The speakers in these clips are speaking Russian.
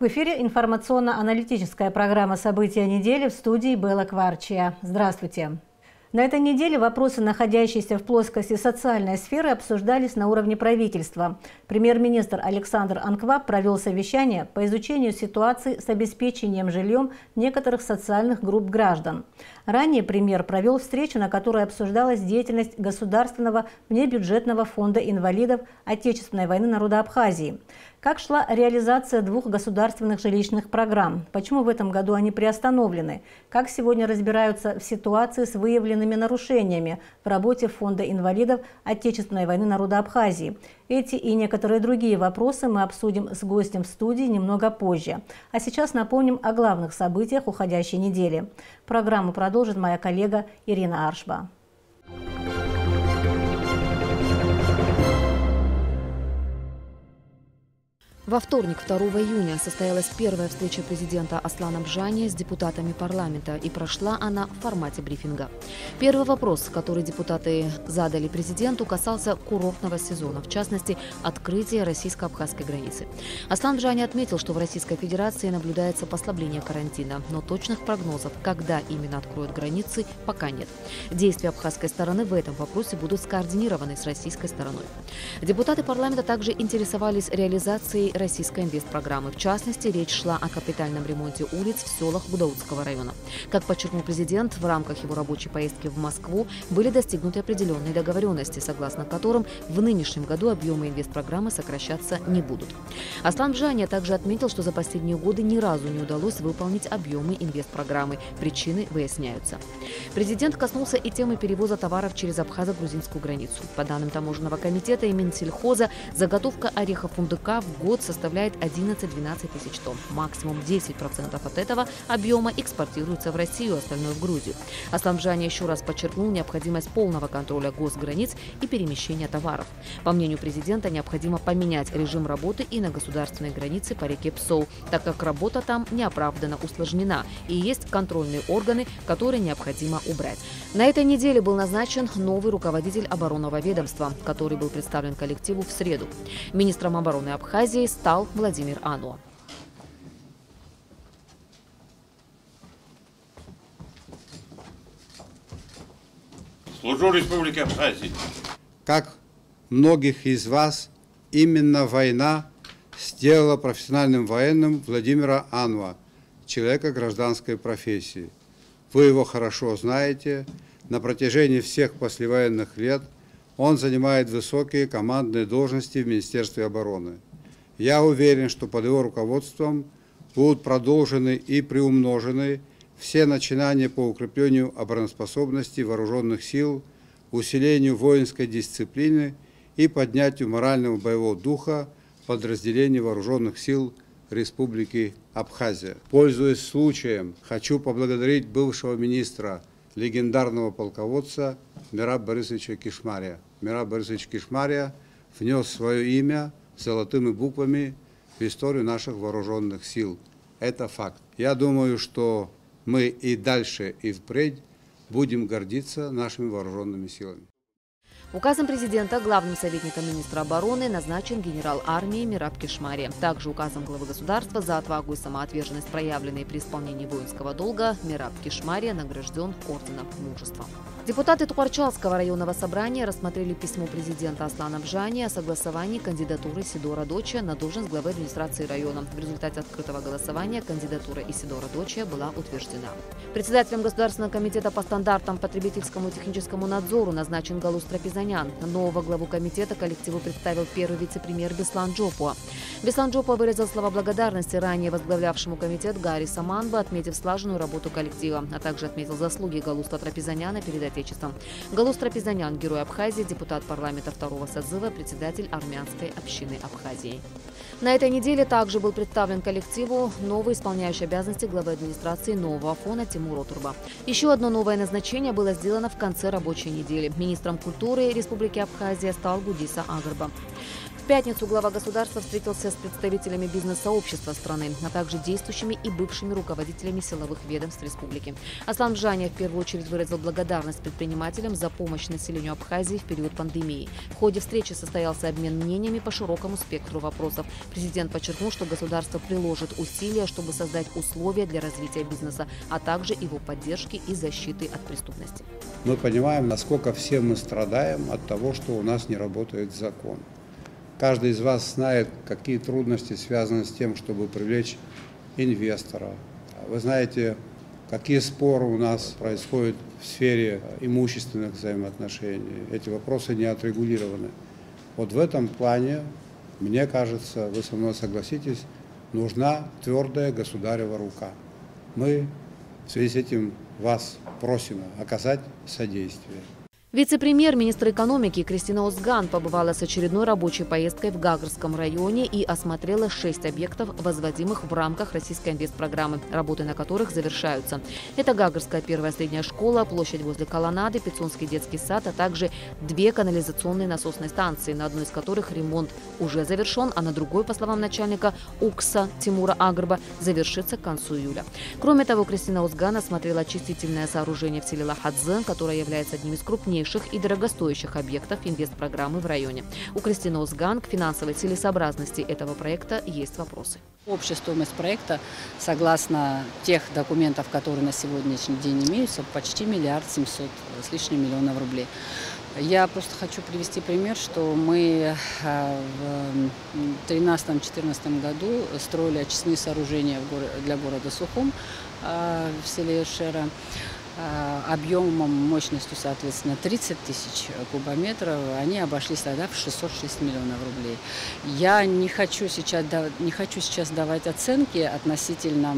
В эфире информационно-аналитическая программа «События недели» в студии Белла Кварчия. Здравствуйте. На этой неделе вопросы, находящиеся в плоскости социальной сферы, обсуждались на уровне правительства. Премьер-министр Александр Анкваб провел совещание по изучению ситуации с обеспечением жильем некоторых социальных групп граждан. Ранее премьер провел встречу, на которой обсуждалась деятельность Государственного внебюджетного фонда инвалидов Отечественной войны народа Абхазии. Как шла реализация двух государственных жилищных программ? Почему в этом году они приостановлены? Как сегодня разбираются в ситуации с выявленными нарушениями в работе Фонда инвалидов Отечественной войны народа Абхазии? Эти и некоторые другие вопросы мы обсудим с гостем в студии немного позже. А сейчас напомним о главных событиях уходящей недели. Программу продолжит моя коллега Ирина Аршба. Во вторник, 2 июня, состоялась первая встреча президента Аслана Бжани с депутатами парламента, и прошла она в формате брифинга. Первый вопрос, который депутаты задали президенту, касался курортного сезона, в частности, открытия российско-абхазской границы. Аслан Бжани отметил, что в Российской Федерации наблюдается послабление карантина, но точных прогнозов, когда именно откроют границы, пока нет. Действия абхазской стороны в этом вопросе будут скоординированы с российской стороной. Депутаты парламента также интересовались реализацией российской инвестпрограммы. В частности, речь шла о капитальном ремонте улиц в селах Будаутского района. Как подчеркнул президент, в рамках его рабочей поездки в Москву были достигнуты определенные договоренности, согласно которым в нынешнем году объемы инвестпрограммы сокращаться не будут. Аслан Бжани также отметил, что за последние годы ни разу не удалось выполнить объемы инвестпрограммы. Причины выясняются. Президент коснулся и темы перевоза товаров через Абхазо-грузинскую границу. По данным таможенного комитета и Минсельхоза, заготовка орехов фундука в год составляет 11-12 тысяч тонн. Максимум 10% от этого объема экспортируется в Россию, остальное в Грузию. Асламжани еще раз подчеркнул необходимость полного контроля госграниц и перемещения товаров. По мнению президента, необходимо поменять режим работы и на государственной границе по реке Псоу, так как работа там неоправданно усложнена и есть контрольные органы, которые необходимо убрать. На этой неделе был назначен новый руководитель оборонного ведомства, который был представлен коллективу в среду. Министром обороны Абхазии стал Владимир Ануа. Служу Республике Абхазии. Как многих из вас, именно война сделала профессиональным военным Владимира Анва, человека гражданской профессии. Вы его хорошо знаете. На протяжении всех послевоенных лет он занимает высокие командные должности в Министерстве обороны. Я уверен, что под его руководством будут продолжены и приумножены все начинания по укреплению обороноспособности вооруженных сил, усилению воинской дисциплины и поднятию морального боевого духа подразделений вооруженных сил Республики Абхазия. Пользуясь случаем, хочу поблагодарить бывшего министра, легендарного полководца Мира Борисовича Кишмария. Мира Борисович Кишмария внес свое имя золотыми буквами в историю наших вооруженных сил. Это факт. Я думаю, что мы и дальше, и впредь будем гордиться нашими вооруженными силами. Указом президента главным советником министра обороны назначен генерал армии Мираб Кишмари. Также указом главы государства за отвагу и самоотверженность, проявленные при исполнении воинского долга, Мираб Кишмари награжден орденом мужества. Депутаты Тухарчалского районного собрания рассмотрели письмо президента Аслана Бжани о согласовании кандидатуры Сидора Доча на должность главы администрации района. В результате открытого голосования кандидатура Исидора Доча была утверждена. Председателем Государственного комитета по стандартам потребительскому и техническому надзору назначен Галус Трапезанян. Нового главу комитета коллективу представил первый вице-премьер Беслан Джопуа. Беслан Джопуа выразил слова благодарности ранее возглавлявшему комитет Гарри Саманба, отметив слаженную работу коллектива, а также отметил заслуги Галуста Трапезаняна перед Отечеством. Галус Трапезанян, герой Абхазии, депутат парламента второго созыва, председатель армянской общины Абхазии. На этой неделе также был представлен коллективу новый исполняющий обязанности главы администрации нового фона Тимур Отурба. Еще одно новое назначение было сделано в конце рабочей недели. Министром культуры Республики Абхазия стал Гудиса Агарба пятницу глава государства встретился с представителями бизнес-сообщества страны, а также действующими и бывшими руководителями силовых ведомств республики. Аслан Бжаня в первую очередь выразил благодарность предпринимателям за помощь населению Абхазии в период пандемии. В ходе встречи состоялся обмен мнениями по широкому спектру вопросов. Президент подчеркнул, что государство приложит усилия, чтобы создать условия для развития бизнеса, а также его поддержки и защиты от преступности. Мы понимаем, насколько все мы страдаем от того, что у нас не работает закон. Каждый из вас знает, какие трудности связаны с тем, чтобы привлечь инвестора. Вы знаете, какие споры у нас происходят в сфере имущественных взаимоотношений. Эти вопросы не отрегулированы. Вот в этом плане, мне кажется, вы со мной согласитесь, нужна твердая государева рука. Мы в связи с этим вас просим оказать содействие. Вице-премьер, министр экономики Кристина Озган побывала с очередной рабочей поездкой в Гагарском районе и осмотрела шесть объектов, возводимых в рамках российской инвестпрограммы, работы на которых завершаются. Это Гагарская первая средняя школа, площадь возле колоннады, Пицунский детский сад, а также две канализационные насосные станции, на одной из которых ремонт уже завершен, а на другой, по словам начальника УКСа Тимура Агрба, завершится к концу июля. Кроме того, Кристина Озган осмотрела очистительное сооружение в селе Лахадзе, которое является одним из крупнейших крупнейших и дорогостоящих объектов инвестпрограммы в районе. У Кристины Озган к финансовой целесообразности этого проекта есть вопросы. Общая стоимость проекта, согласно тех документов, которые на сегодняшний день имеются, почти миллиард семьсот с лишним миллионов рублей. Я просто хочу привести пример, что мы э, в 2013-2014 году строили очистные сооружения для города Сухум э, в селе Шера. Э, объемом, мощностью, соответственно, 30 тысяч кубометров, они обошлись тогда в 606 миллионов рублей. Я не хочу сейчас, не хочу сейчас давать оценки относительно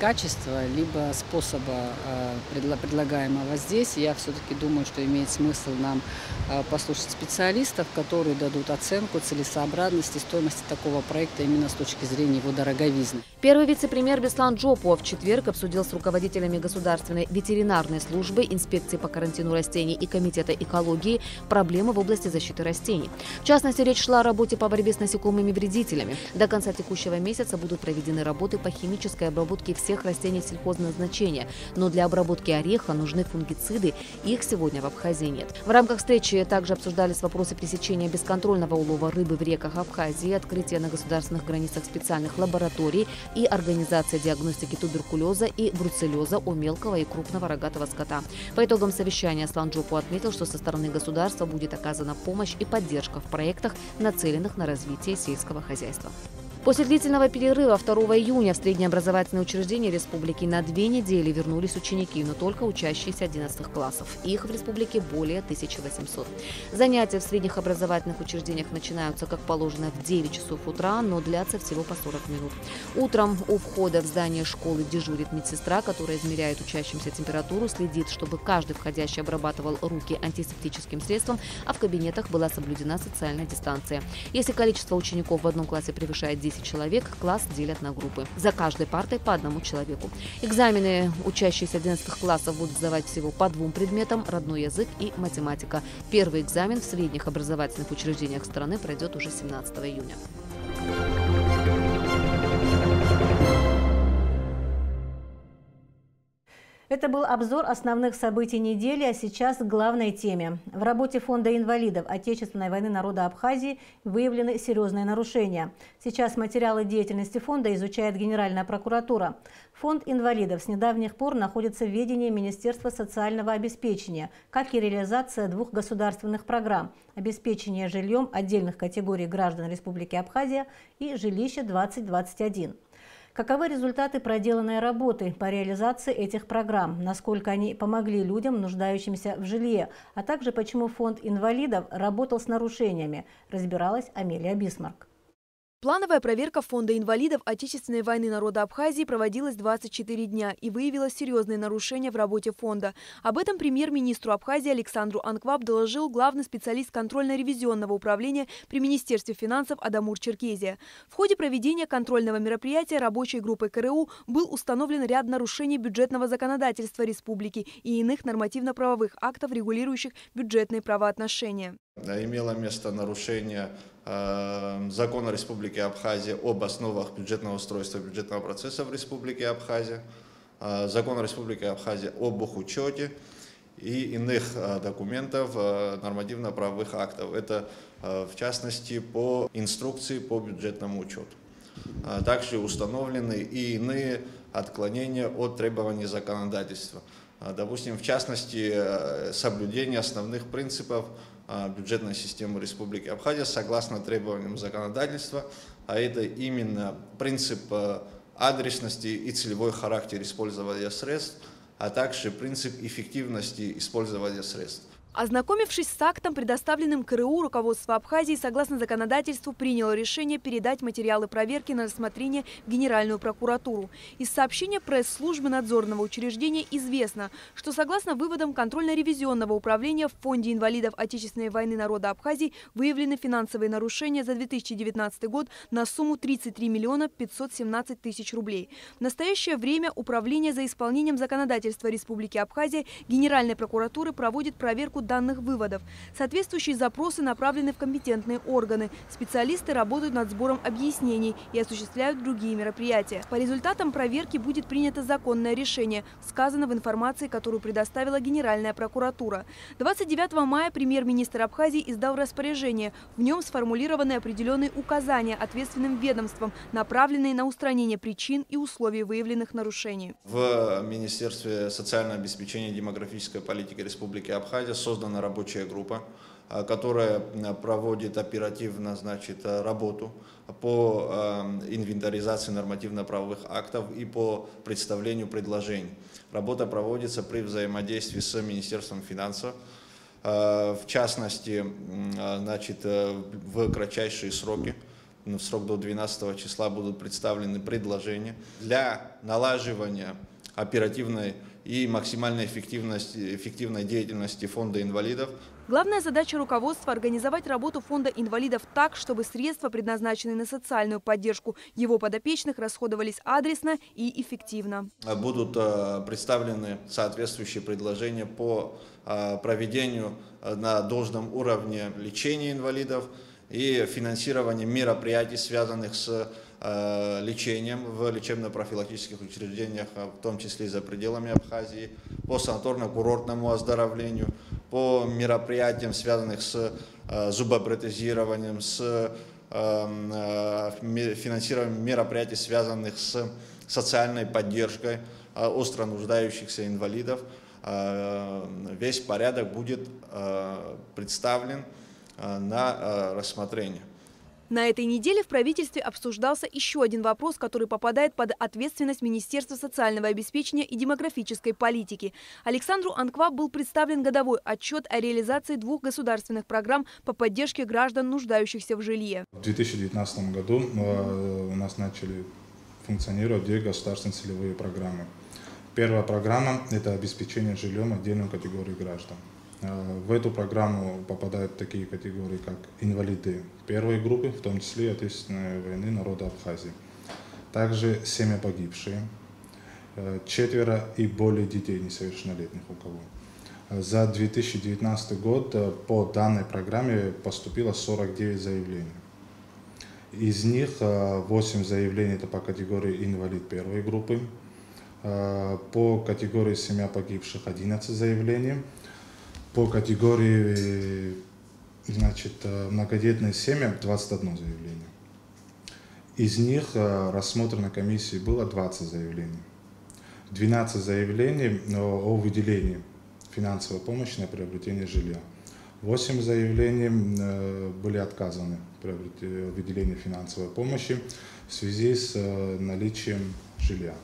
качества либо способа э, предлагаемого здесь. Я все-таки думаю, что имеет смысл нам э, послушать специалистов, которые дадут оценку целесообразности стоимости такого проекта именно с точки зрения его дороговизны. Первый вице-премьер Беслан Джопуа в четверг обсудил с руководителями государственной ветеринарной ветеринарной службы, инспекции по карантину растений и Комитета экологии проблемы в области защиты растений. В частности, речь шла о работе по борьбе с насекомыми вредителями. До конца текущего месяца будут проведены работы по химической обработке всех растений сельхозназначения. Но для обработки ореха нужны фунгициды, их сегодня в Абхазии нет. В рамках встречи также обсуждались вопросы пресечения бесконтрольного улова рыбы в реках Абхазии, открытия на государственных границах специальных лабораторий и организация диагностики туберкулеза и бруцеллеза у мелкого и крупного рогатого рогатого скота. По итогам совещания Сланджопу отметил, что со стороны государства будет оказана помощь и поддержка в проектах, нацеленных на развитие сельского хозяйства. После длительного перерыва 2 июня в среднеобразовательные учреждения республики на две недели вернулись ученики, но только учащиеся 11 классов. Их в республике более 1800. Занятия в средних образовательных учреждениях начинаются, как положено, в 9 часов утра, но длятся всего по 40 минут. Утром у входа в здание школы дежурит медсестра, которая измеряет учащимся температуру, следит, чтобы каждый входящий обрабатывал руки антисептическим средством, а в кабинетах была соблюдена социальная дистанция. Если количество учеников в одном классе превышает 10 10 человек, класс делят на группы. За каждой партой по одному человеку. Экзамены учащиеся 11 классов будут сдавать всего по двум предметам – родной язык и математика. Первый экзамен в средних образовательных учреждениях страны пройдет уже 17 июня. Это был обзор основных событий недели, а сейчас к главной теме. В работе Фонда инвалидов Отечественной войны народа Абхазии выявлены серьезные нарушения. Сейчас материалы деятельности фонда изучает Генеральная прокуратура. Фонд инвалидов с недавних пор находится в ведении Министерства социального обеспечения, как и реализация двух государственных программ – обеспечение жильем отдельных категорий граждан Республики Абхазия и «Жилище-2021». Каковы результаты проделанной работы по реализации этих программ? Насколько они помогли людям, нуждающимся в жилье? А также почему фонд инвалидов работал с нарушениями? Разбиралась Амелия Бисмарк. Плановая проверка Фонда инвалидов Отечественной войны народа Абхазии проводилась 24 дня и выявила серьезные нарушения в работе фонда. Об этом премьер-министру Абхазии Александру Анкваб доложил главный специалист контрольно-ревизионного управления при Министерстве финансов Адамур Черкезия. В ходе проведения контрольного мероприятия рабочей группой КРУ был установлен ряд нарушений бюджетного законодательства республики и иных нормативно-правовых актов, регулирующих бюджетные правоотношения. Имело место нарушение закона Республики Абхазия об основах бюджетного устройства бюджетного процесса в Республике Абхазия, закон Республики Абхазия об учете и иных документов нормативно-правовых актов. Это в частности по инструкции по бюджетному учету. Также установлены и иные отклонения от требований законодательства. Допустим, в частности, соблюдение основных принципов бюджетной системы Республики Абхазия согласно требованиям законодательства, а это именно принцип адресности и целевой характер использования средств, а также принцип эффективности использования средств. Ознакомившись с актом, предоставленным КРУ, руководство Абхазии, согласно законодательству, приняло решение передать материалы проверки на рассмотрение в Генеральную прокуратуру. Из сообщения пресс-службы надзорного учреждения известно, что согласно выводам контрольно-ревизионного управления в Фонде инвалидов Отечественной войны народа Абхазии выявлены финансовые нарушения за 2019 год на сумму 33 миллиона 517 тысяч рублей. В настоящее время Управление за исполнением законодательства Республики Абхазия Генеральной прокуратуры проводит проверку данных выводов. Соответствующие запросы направлены в компетентные органы. Специалисты работают над сбором объяснений и осуществляют другие мероприятия. По результатам проверки будет принято законное решение, сказано в информации, которую предоставила Генеральная прокуратура. 29 мая премьер-министр Абхазии издал распоряжение. В нем сформулированы определенные указания ответственным ведомствам, направленные на устранение причин и условий выявленных нарушений. В Министерстве социального обеспечения и демографической политики Республики Абхазия создана рабочая группа, а, которая проводит оперативно значит, работу по инвентаризации нормативно-правовых актов и по представлению предложений. Работа проводится при взаимодействии с Министерством финансов, а, в частности, а, значит, э, в кратчайшие сроки, в срок до 12 числа будут представлены предложения для налаживания оперативной и максимальной эффективности, эффективной деятельности фонда инвалидов. Главная задача руководства – организовать работу фонда инвалидов так, чтобы средства, предназначенные на социальную поддержку его подопечных, расходовались адресно и эффективно. Будут э, представлены соответствующие предложения по э, проведению э, на должном уровне лечения инвалидов и финансирования мероприятий, связанных с лечением в лечебно-профилактических учреждениях, а в том числе и за пределами Абхазии, по санаторно-курортному оздоровлению, по мероприятиям, связанным с э, зубопротезированием, с эм, э, финансированием мероприятий, связанных с социальной поддержкой остро нуждающихся инвалидов. Весь порядок будет представлен на рассмотрение. На этой неделе в правительстве обсуждался еще один вопрос, который попадает под ответственность Министерства социального обеспечения и демографической политики. Александру Анква был представлен годовой отчет о реализации двух государственных программ по поддержке граждан, нуждающихся в жилье. В 2019 году э, у нас начали функционировать две государственные целевые программы. Первая программа – это обеспечение жильем отдельной категории граждан. Э, в эту программу попадают такие категории, как инвалиды первой группы, в том числе Отечественной войны народа Абхазии. Также семьи погибшие, э, четверо и более детей несовершеннолетних у кого. Э, за 2019 год по данной программе поступило 49 заявлений. Из них 8 заявлений это по категории инвалид первой группы, по категории семья погибших 11 заявлений, по категории значит, э, многодетные семьи 21 заявление. Из них э, рассмотрено комиссией было 20 заявлений. 12 заявлений э, о выделении финансовой помощи на приобретение жилья. 8 заявлений были отказаны при выделении финансовой помощи в связи с наличием жилья.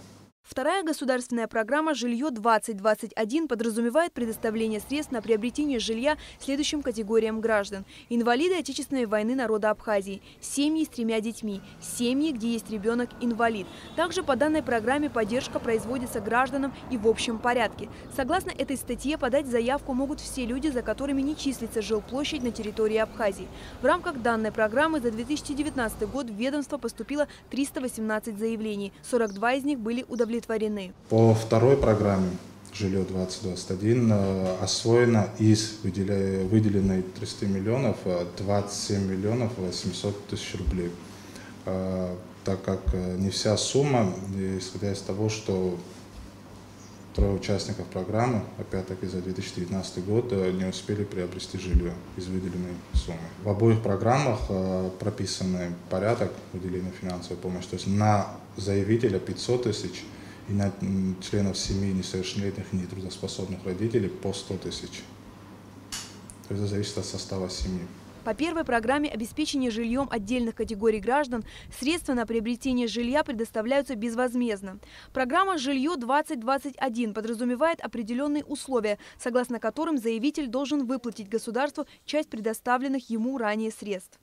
Вторая государственная программа «Жилье-2021» подразумевает предоставление средств на приобретение жилья следующим категориям граждан. Инвалиды Отечественной войны народа Абхазии, семьи с тремя детьми, семьи, где есть ребенок-инвалид. Также по данной программе поддержка производится гражданам и в общем порядке. Согласно этой статье, подать заявку могут все люди, за которыми не числится жилплощадь на территории Абхазии. В рамках данной программы за 2019 год в ведомство поступило 318 заявлений. 42 из них были удовлетворены удовлетворены. По второй программе жилье 2021 освоено из выделенной 300 миллионов 27 миллионов 800 тысяч рублей. Так как не вся сумма, исходя из того, что трое участников программы, опять-таки за 2019 год, не успели приобрести жилье из выделенной суммы. В обоих программах прописан порядок выделения финансовой помощи. То есть на заявителя 500 тысяч – и на членов семьи несовершеннолетних и нетрудоспособных родителей по 100 тысяч. То есть это зависит от состава семьи. По первой программе обеспечения жильем отдельных категорий граждан средства на приобретение жилья предоставляются безвозмездно. Программа «Жилье-2021» подразумевает определенные условия, согласно которым заявитель должен выплатить государству часть предоставленных ему ранее средств.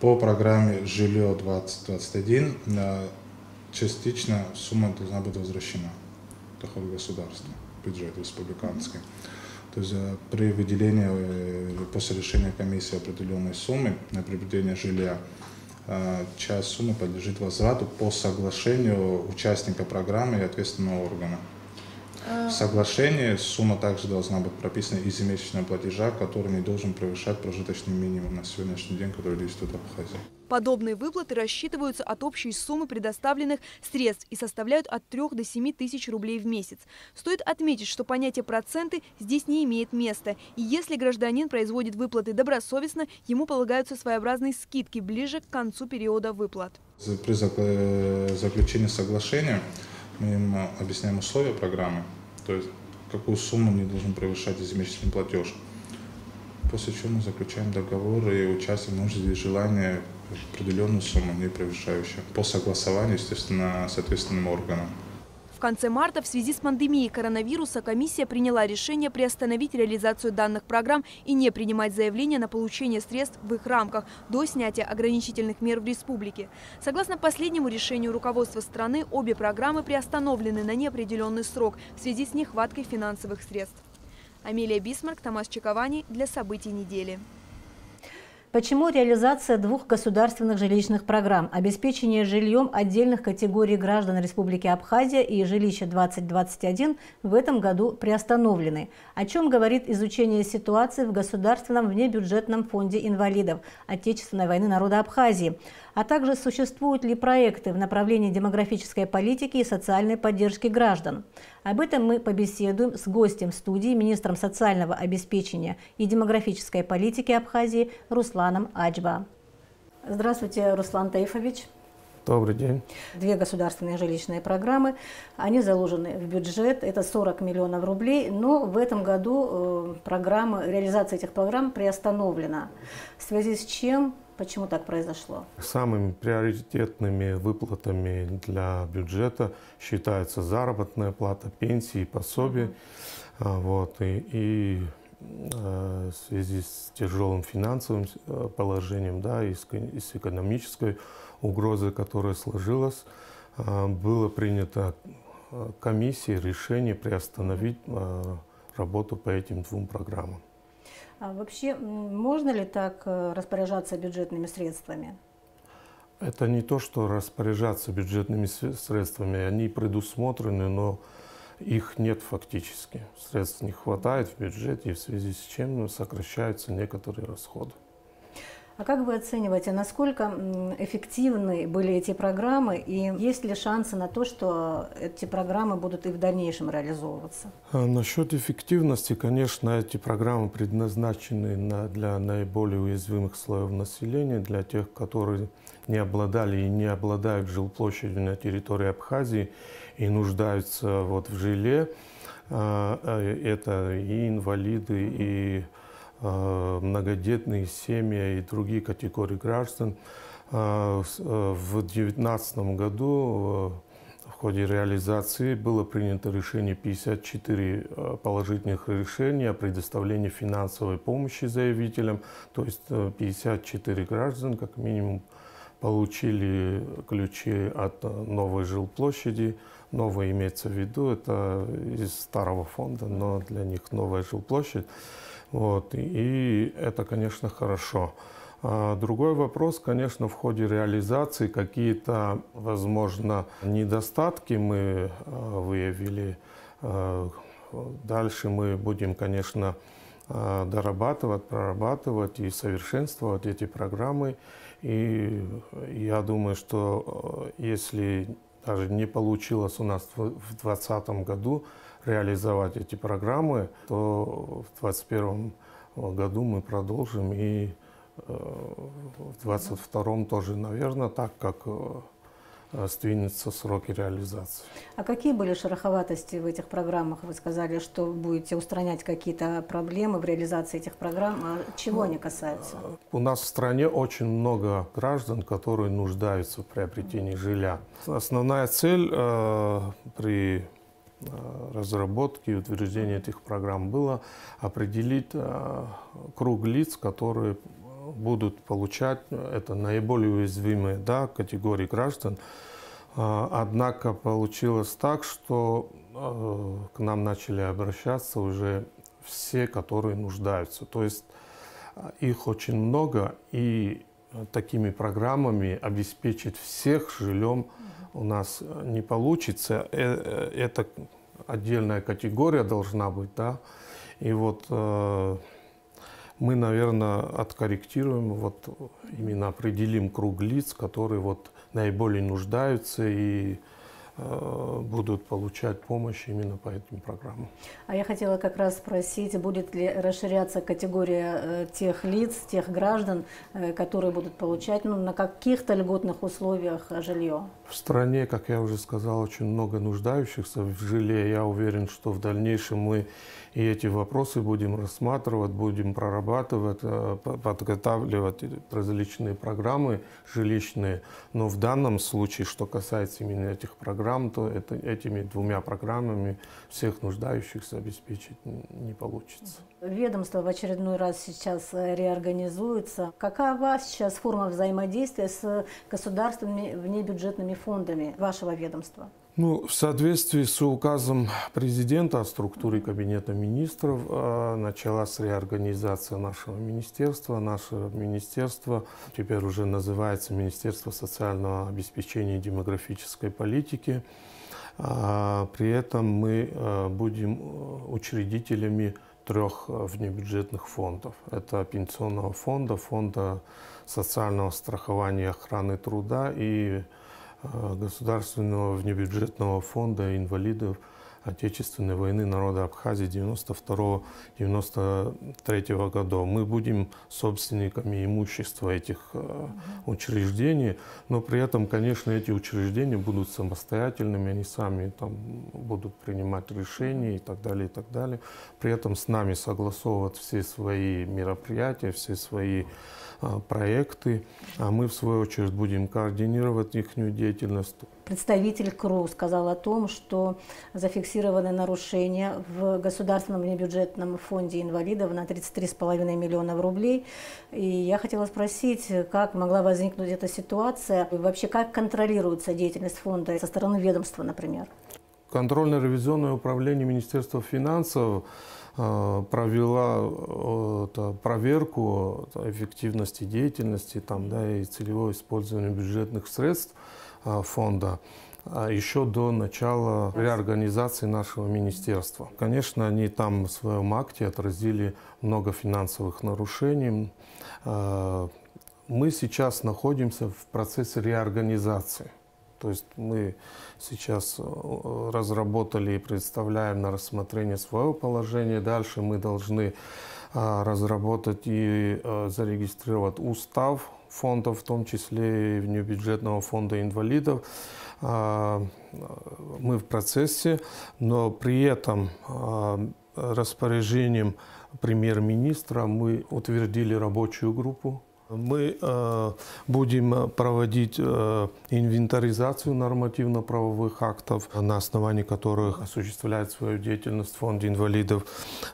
По программе «Жилье-2021» частично сумма должна быть возвращена доход государства, бюджет республиканский. То есть э, при выделении э, после решения комиссии определенной суммы на приобретение жилья э, часть суммы подлежит возврату по соглашению участника программы и ответственного органа. В соглашении сумма также должна быть прописана ежемесячного платежа, который не должен превышать прожиточный минимум на сегодняшний день, который действует в Абхазии. Подобные выплаты рассчитываются от общей суммы предоставленных средств и составляют от 3 до 7 тысяч рублей в месяц. Стоит отметить, что понятие «проценты» здесь не имеет места. И если гражданин производит выплаты добросовестно, ему полагаются своеобразные скидки ближе к концу периода выплат. При заключении соглашения мы им объясняем условия программы, то есть какую сумму не должен превышать ежемесячный платеж. После чего мы заключаем договор и участник может изъявить желание определенную сумму, не превышающую, по согласованию, естественно, с ответственным органом. В конце марта в связи с пандемией коронавируса комиссия приняла решение приостановить реализацию данных программ и не принимать заявления на получение средств в их рамках до снятия ограничительных мер в республике. Согласно последнему решению руководства страны, обе программы приостановлены на неопределенный срок в связи с нехваткой финансовых средств. Амелия Бисмарк, Томас Чековани для событий недели. Почему реализация двух государственных жилищных программ «Обеспечение жильем отдельных категорий граждан Республики Абхазия» и «Жилище-2021» в этом году приостановлены? О чем говорит изучение ситуации в Государственном внебюджетном фонде инвалидов Отечественной войны народа Абхазии? А также существуют ли проекты в направлении демографической политики и социальной поддержки граждан. Об этом мы побеседуем с гостем студии, министром социального обеспечения и демографической политики Абхазии Русланом Ачба. Здравствуйте, Руслан Таифович. Добрый день. Две государственные жилищные программы, они заложены в бюджет, это 40 миллионов рублей, но в этом году э, программа, реализация этих программ приостановлена. В связи с чем Почему так произошло? Самыми приоритетными выплатами для бюджета считается заработная плата, пенсии, пособия. Mm-hmm. Вот, и, и э, в связи с тяжелым финансовым э, положением, да, и с, и с экономической угрозой, которая сложилась, было принято комиссией решение приостановить работу по этим двум программам. А вообще, можно ли так э, распоряжаться бюджетными средствами? Это не то, что распоряжаться бюджетными средствами, они предусмотрены, но их нет фактически. Средств не хватает в бюджете, в связи с чем сокращаются некоторые расходы. А как вы оцениваете, насколько эффективны были эти программы и есть ли шансы на то, что эти программы будут и в дальнейшем реализовываться? А, насчет эффективности, конечно, эти программы предназначены для наиболее уязвимых слоев населения, для тех, которые не обладали и не обладают жилплощадью на территории Абхазии и нуждаются вот в жиле. А, это и инвалиды, и Э, многодетные семьи и другие категории граждан. Э, э, в 2019 году в ходе реализации было принято решение 54 положительных решений о предоставлении финансовой помощи заявителям. То есть 54 граждан как минимум получили ключи от новой жилплощади. Новая имеется в виду, это из старого фонда, но для них новая жилплощадь. Вот, и это, конечно, хорошо. А другой вопрос, конечно, в ходе реализации какие-то, возможно, недостатки мы а, выявили а, дальше мы будем, конечно, дорабатывать, прорабатывать и совершенствовать эти программы. И я думаю, что если даже не получилось у нас в 2020 году реализовать эти программы, то в 2021 году мы продолжим и э, в 2022 тоже, наверное, так, как э, сдвинется сроки реализации. А какие были шероховатости в этих программах? Вы сказали, что будете устранять какие-то проблемы в реализации этих программ. А чего они касаются? У нас в стране очень много граждан, которые нуждаются в приобретении жилья. Основная цель э, при Э, разработки и утверждения этих программ было определить э, круг лиц, которые будут получать, это наиболее уязвимые да, категории граждан. Э, однако получилось так, что к нам начали обращаться уже все, которые нуждаются. То есть их очень много, и такими программами обеспечить всех жильем у нас не получится. Э, э, это отдельная категория должна быть, да. И вот э, мы, наверное, откорректируем, вот именно определим круг лиц, которые вот наиболее нуждаются и Э, будут получать помощь именно по этим программам. А я хотела как раз спросить, будет ли расширяться категория э, тех лиц, тех граждан, э, которые будут получать ну, на каких-то льготных условиях жилье? В стране, как я уже сказал, очень много нуждающихся в жилье. Я уверен, что в дальнейшем мы и эти вопросы будем рассматривать, будем прорабатывать, э, подготавливать различные программы жилищные. Но в данном случае, что касается именно этих программ, то это, этими двумя программами всех нуждающихся обеспечить не получится. Ведомство в очередной раз сейчас э, реорганизуется. Какова сейчас форма взаимодействия с государственными внебюджетными фондами вашего ведомства? Ну, в соответствии с указом президента о структуре Кабинета министров э, началась реорганизация нашего министерства. Наше министерство теперь уже называется Министерство социального обеспечения и демографической политики. А, при этом мы э, будем учредителями трех внебюджетных фондов. Это пенсионного фонда, фонда социального страхования и охраны труда и Э, Государственного внебюджетного фонда инвалидов Отечественной войны народа Абхазии 92-93 годов. Мы будем собственниками имущества этих э, учреждений, но при этом, конечно, эти учреждения будут самостоятельными, они сами там будут принимать решения и так далее, и так далее. При этом с нами согласовывать все свои мероприятия, все свои а, проекты, а мы в свою очередь будем координировать их деятельность. Представитель КРУ сказал о том, что зафиксированы нарушения в Государственном внебюджетном фонде инвалидов на 33,5 миллионов рублей. И я хотела спросить, как могла возникнуть эта ситуация, и вообще как контролируется деятельность фонда со стороны ведомства, например? Контрольно-ревизионное управление Министерства финансов Э, провела э, проверку эффективности деятельности там, да, и целевого использования бюджетных средств фонда еще до начала реорганизации нашего министерства. Конечно, они там в своем акте отразили много финансовых нарушений. Мы сейчас находимся в процессе реорганизации. То есть мы сейчас э, разработали и представляем на рассмотрение свое положение. Дальше мы должны а, разработать и э, зарегистрировать устав фондов, в том числе и внебюджетного фонда инвалидов. А, мы в процессе, но при этом а, распоряжением премьер-министра мы утвердили рабочую группу мы э, будем проводить э, инвентаризацию нормативно-правовых актов, на основании которых осуществляет свою деятельность фонд инвалидов,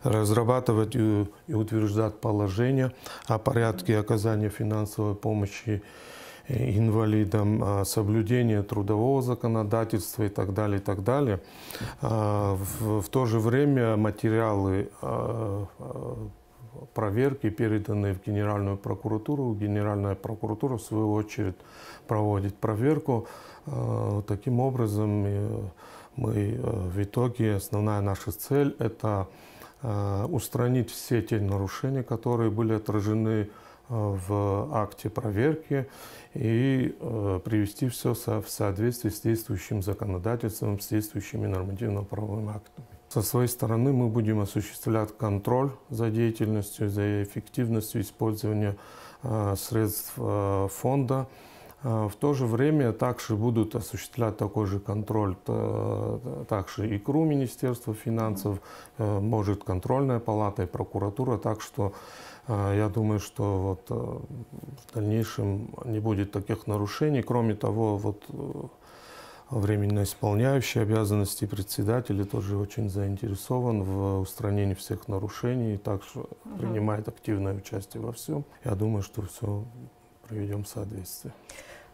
разрабатывать и, утверждать положение о порядке оказания финансовой помощи инвалидам, соблюдение трудового законодательства и так далее, и так далее. В, в то же время материалы э, проверки, переданные в Генеральную прокуратуру. Генеральная прокуратура, в свою очередь, проводит проверку. Э, таким образом, э, Мы в итоге, основная наша цель – это устранить все те нарушения, которые были отражены в акте проверки и привести все в соответствии с действующим законодательством, с действующими нормативно-правовыми актами. Со своей стороны мы будем осуществлять контроль за деятельностью, за эффективностью использования э, средств э, фонда. Э, в то же время также будут осуществлять такой же контроль также и КРУ Министерства финансов, может контрольная палата и прокуратура. Так что я думаю, что вот в дальнейшем не будет таких нарушений. Кроме того, вот временно исполняющий обязанности председателя тоже очень заинтересован в устранении всех нарушений и также угу. принимает активное участие во всем. Я думаю, что все проведем в соответствии.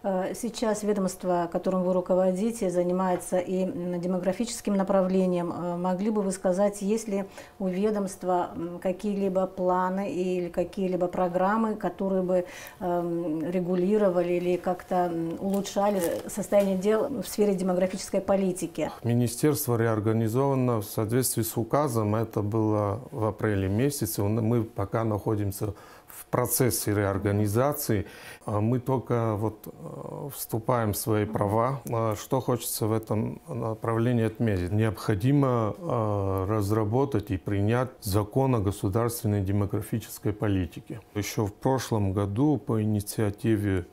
Э, сейчас ведомство, которым вы руководите, занимается и демографическим направлением. Э, могли бы вы сказать, есть ли у ведомства какие-либо планы или какие-либо программы, которые бы эм, регулировали или как-то улучшали состояние дел в сфере демографической политики? Министерство реорганизовано в соответствии с указом. Это было в апреле месяце. Мы пока находимся в процессе реорганизации. А мы только вот э, вступаем в свои права. А что хочется в этом направлении отметить? Необходимо э, разработать и принять закон о государственной демографической политике. Еще в прошлом году по инициативе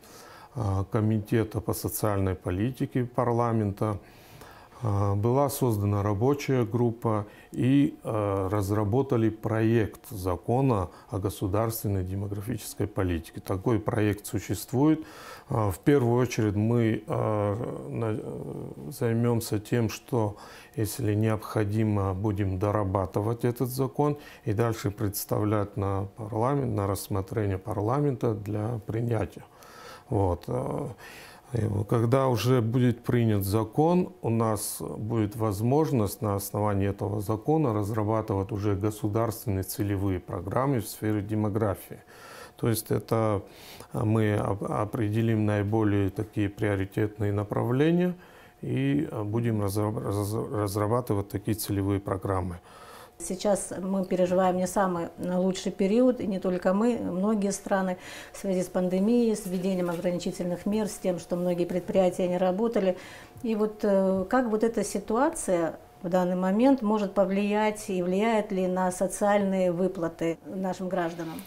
Комитета по социальной политике парламента а, была создана рабочая группа и а, разработали проект закона о государственной демографической политике. Такой проект существует. А, в первую очередь мы займемся тем, что, если необходимо, будем дорабатывать этот закон и дальше представлять на парламент, на рассмотрение парламента для принятия. Вот. Когда уже будет принят закон, у нас будет возможность на основании этого закона разрабатывать уже государственные целевые программы в сфере демографии. То есть это мы определим наиболее такие приоритетные направления и будем разрабатывать такие целевые программы. Сейчас мы переживаем не самый лучший период, и не только мы, многие страны в связи с пандемией, с введением ограничительных мер, с тем, что многие предприятия не работали. И вот э, как вот эта ситуация в данный момент может повлиять и влияет ли на социальные выплаты нашим гражданам?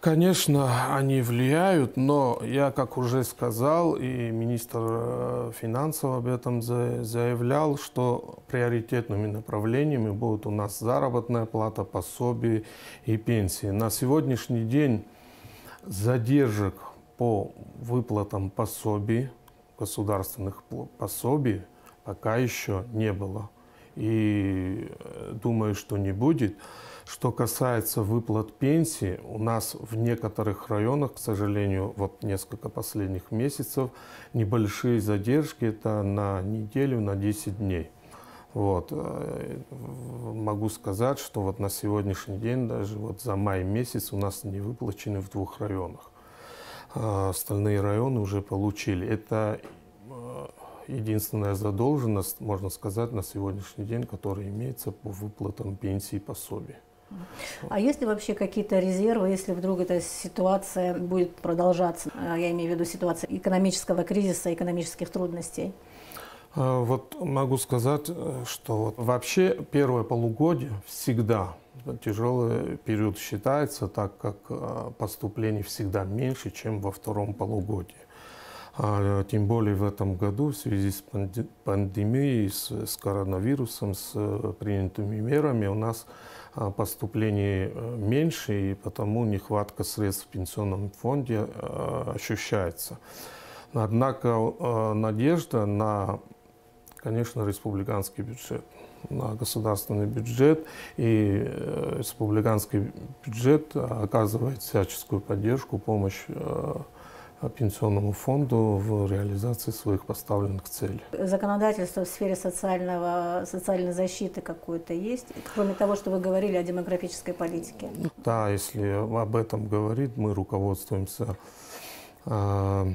Конечно, они влияют, но я, как уже сказал, и министр э, финансов об этом заявлял, что приоритетными направлениями будут у нас заработная плата, пособие и пенсии. На сегодняшний день задержек по выплатам пособий, государственных пособий, пока еще не было. И э, думаю, что не будет. Что касается выплат пенсии, у нас в некоторых районах, к сожалению, вот несколько последних месяцев, небольшие задержки, это на неделю, на 10 дней. Вот. Э, могу сказать, что вот на сегодняшний день, даже вот за май месяц у нас не выплачены в двух районах. А остальные районы уже получили. Это э, единственная задолженность, можно сказать, на сегодняшний день, которая имеется по выплатам пенсии и пособий. А есть ли вообще какие-то резервы, если вдруг эта ситуация будет продолжаться? А, я имею в виду ситуация экономического кризиса, экономических трудностей. А, вот могу сказать, э, что вообще первое полугодие всегда тяжелый период считается, так как э, поступлений всегда меньше, чем во втором полугодии. А, тем более в этом году в связи с пандемией, с, коронавирусом, с э, принятыми мерами у нас поступлений э, меньше, и потому нехватка средств в пенсионном фонде э, ощущается. Однако э, надежда на, конечно, республиканский бюджет на государственный бюджет, и республиканский бюджет оказывает всяческую поддержку, помощь пенсионному фонду в реализации своих поставленных целей. Законодательство в сфере социального, социальной защиты какое-то есть, кроме того, что вы говорили о демографической политике? Да, если об этом говорить, мы руководствуемся э,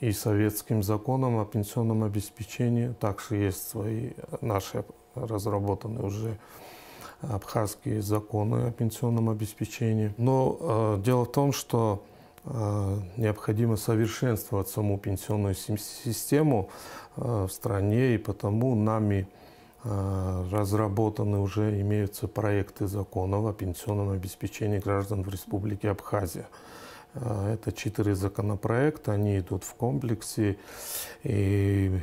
и советским законом о пенсионном обеспечении. Также есть свои наши разработанные уже абхазские законы о пенсионном обеспечении. Но э, дело в том, что необходимо совершенствовать саму пенсионную систему э, в стране, и потому нами э, разработаны уже имеются проекты законов о пенсионном обеспечении граждан в Республике Абхазия. Э, это четыре законопроекта, они идут в комплексе, и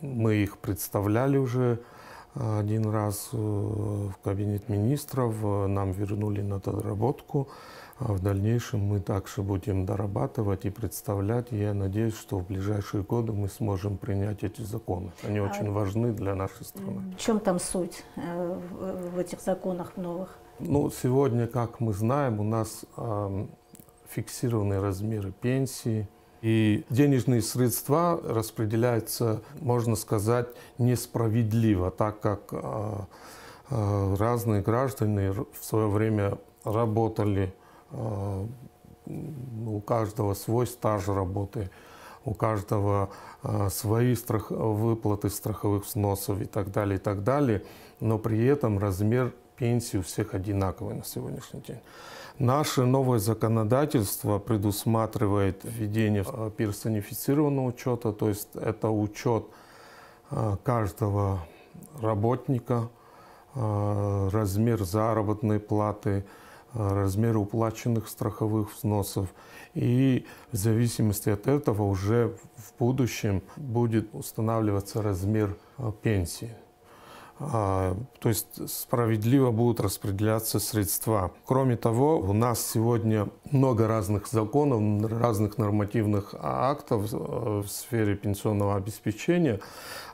мы их представляли уже один раз э, в кабинет министров, э, нам вернули на доработку. А в дальнейшем мы также будем дорабатывать и представлять. И я надеюсь, что в ближайшие годы мы сможем принять эти законы. Они а очень важны для нашей страны. В чем там суть э, в этих законах новых? Ну, сегодня, как мы знаем, у нас э, фиксированные размеры пенсии, и денежные средства распределяются, можно сказать, несправедливо, так как э, э, разные граждане в свое время работали, у каждого свой стаж работы, у каждого свои страх, выплаты страховых взносов и так далее, и так далее, но при этом размер пенсии у всех одинаковый на сегодняшний день. Наше новое законодательство предусматривает введение персонифицированного учета, то есть это учет э, каждого работника, э, размер заработной платы, э, размер уплаченных страховых взносов. И в зависимости от этого уже в будущем будет устанавливаться размер пенсии. А, то есть справедливо будут распределяться средства. Кроме того, у нас сегодня много разных законов, разных нормативных актов э, в сфере пенсионного обеспечения.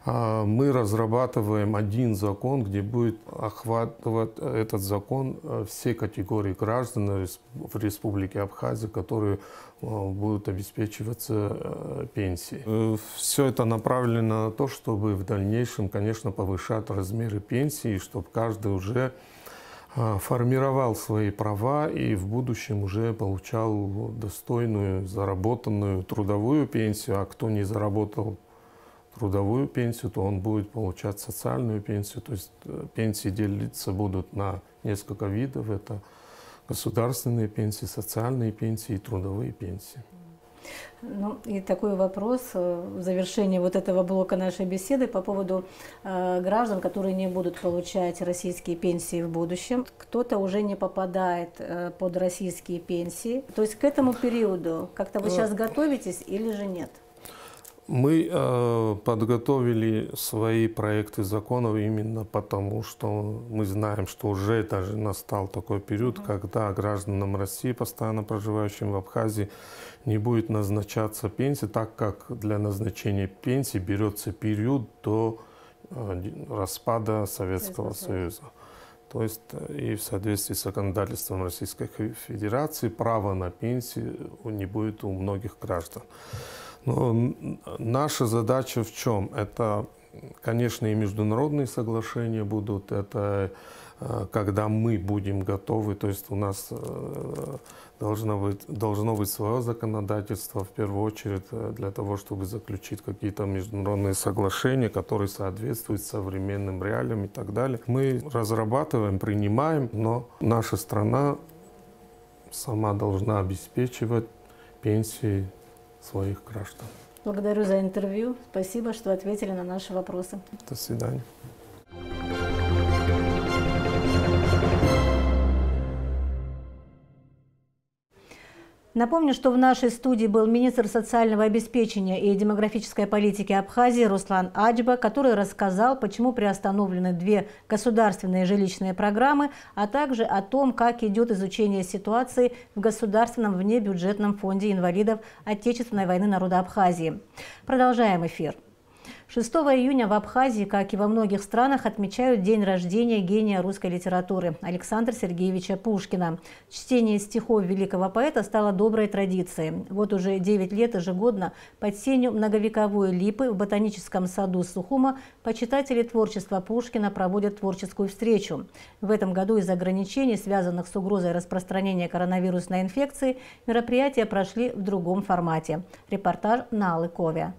А, мы разрабатываем один закон, где будет охватывать этот закон э, все категории граждан в Республике Абхазия, которые э, будут обеспечиваться э, пенсией. Все это направлено на то, чтобы в дальнейшем, конечно, повышать размеры пенсии, чтобы каждый уже формировал свои права и в будущем уже получал достойную, заработанную трудовую пенсию, а кто не заработал трудовую пенсию, то он будет получать социальную пенсию. То есть э, пенсии делиться будут на несколько видов. Это государственные пенсии, социальные пенсии и трудовые пенсии. Ну и такой вопрос э, в завершении вот этого блока нашей беседы по поводу э, граждан, которые не будут получать российские пенсии в будущем. Кто-то уже не попадает э, под российские пенсии. То есть к этому периоду как-то вы сейчас готовитесь или же нет? Мы э, подготовили свои проекты законов именно потому, что мы знаем, что уже даже настал такой период, когда гражданам России, постоянно проживающим в Абхазии, не будет назначаться пенсия, так как для назначения пенсии берется период до э, распада Советского Союза. То есть э, и в соответствии с законодательством Российской Федерации право на пенсию не будет у многих граждан. Но наша задача в чем? Это, конечно, и международные соглашения будут, это э, когда мы будем готовы, то есть у нас э, должно быть, должно быть свое законодательство, в первую очередь, э, для того, чтобы заключить какие-то международные соглашения, которые соответствуют современным реалиям и так далее. Мы разрабатываем, принимаем, но наша страна сама должна обеспечивать пенсии своих граждан. Благодарю за интервью. Спасибо, что ответили на наши вопросы. До свидания. Напомню, что в нашей студии был министр социального обеспечения и демографической политики Абхазии Руслан Аджба, который рассказал, почему приостановлены две государственные жилищные программы, а также о том, как идет изучение ситуации в Государственном внебюджетном фонде инвалидов Отечественной войны народа Абхазии. Продолжаем эфир. 6 июня в Абхазии, как и во многих странах, отмечают день рождения гения русской литературы Александра Сергеевича Пушкина. Чтение стихов великого поэта стало доброй традицией. Вот уже 9 лет ежегодно под сенью многовековой липы в ботаническом саду Сухума почитатели творчества Пушкина проводят творческую встречу. В этом году из ограничений, связанных с угрозой распространения коронавирусной инфекции, мероприятия прошли в другом формате. Репортаж на Алыкове.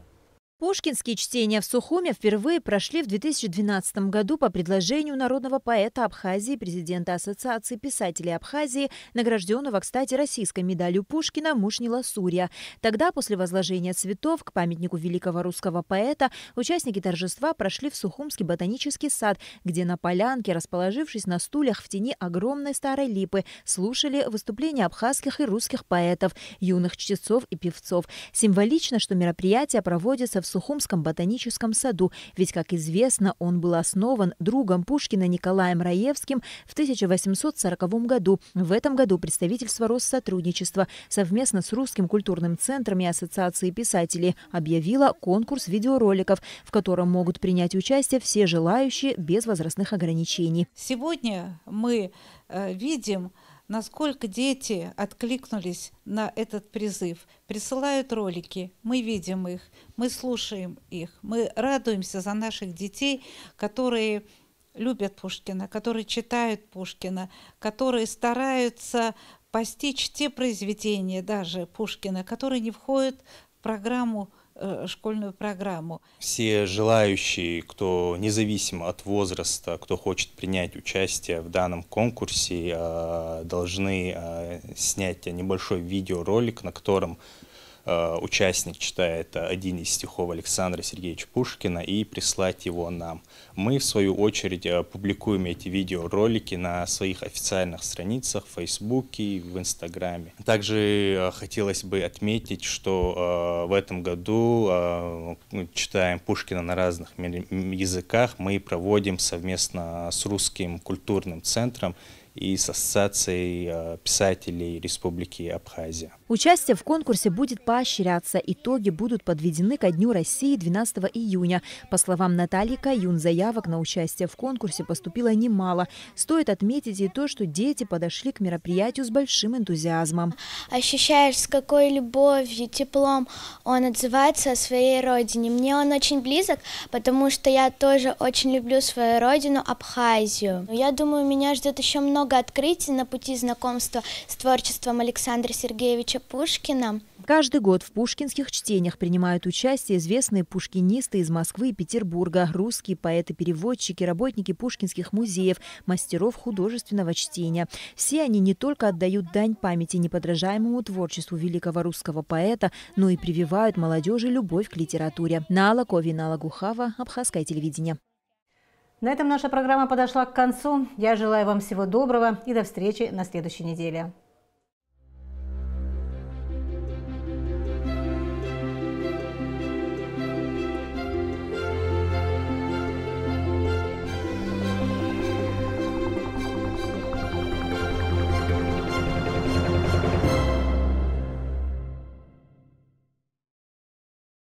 Пушкинские чтения в Сухуме впервые прошли в 2012 году по предложению народного поэта Абхазии, президента Ассоциации писателей Абхазии, награжденного, кстати, российской медалью Пушкина Мушнила Сурья. Тогда, после возложения цветов к памятнику великого русского поэта, участники торжества прошли в Сухумский ботанический сад, где на полянке, расположившись на стульях в тени огромной старой липы, слушали выступления абхазских и русских поэтов, юных чтецов и певцов. Символично, что мероприятие проводится в Сухумском ботаническом саду, ведь, как известно, он был основан другом Пушкина Николаем Раевским в 1840 году. В этом году представительство Россотрудничества совместно с Русским культурным центром и Ассоциацией писателей объявило конкурс видеороликов, в котором могут принять участие все желающие без возрастных ограничений. Сегодня мы э, видим, насколько дети откликнулись на этот призыв. Присылают ролики, мы видим их, мы слушаем их, мы радуемся за наших детей, которые любят Пушкина, которые читают Пушкина, которые стараются постичь те произведения даже Пушкина, которые не входят в программу школьную программу. Все желающие, кто независимо от возраста, кто хочет принять участие в данном конкурсе, э, должны э, снять небольшой видеоролик, на котором Э, участник читает один из стихов Александра Сергеевича Пушкина и прислать его нам. Мы, в свою очередь, э, публикуем эти видеоролики на своих официальных страницах в Фейсбуке, в Инстаграме. Также э, хотелось бы отметить, что в этом году читаем Пушкина на разных языках. Мы проводим совместно с Русским культурным центром и с Ассоциацией э, писателей Республики Абхазия. Участие в конкурсе будет поощряться. Итоги будут подведены ко Дню России 12 июня. По словам Натальи Каюн, заявок на участие в конкурсе поступило немало. Стоит отметить и то, что дети подошли к мероприятию с большим энтузиазмом. Ощущаешь, с какой любовью, теплом он отзывается о своей родине. Мне он очень близок, потому что я тоже очень люблю свою родину, Абхазию. Я думаю, меня ждет еще много много открытий на пути знакомства с творчеством Александра Сергеевича Пушкина. Каждый год в пушкинских чтениях принимают участие известные пушкинисты из Москвы и Петербурга, русские поэты-переводчики, работники пушкинских музеев, мастеров художественного чтения. Все они не только отдают дань памяти неподражаемому творчеству великого русского поэта, но и прививают молодежи любовь к литературе. На Алакове, на Лагухава, Абхазское телевидение. На этом наша программа подошла к концу. Я желаю вам всего доброго и до встречи на следующей неделе.